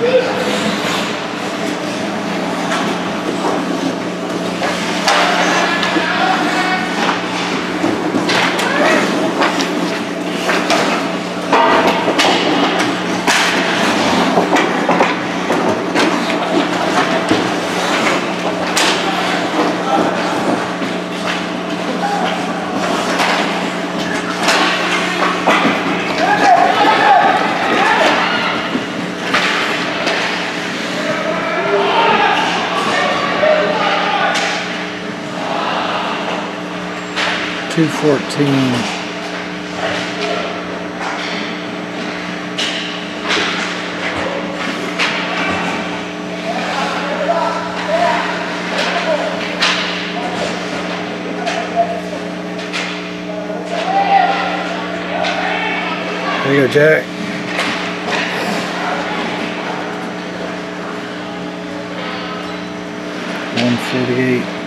Yeah. 214. There you go, Jack. One forty-eight.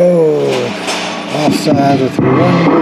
Oh, offside with one.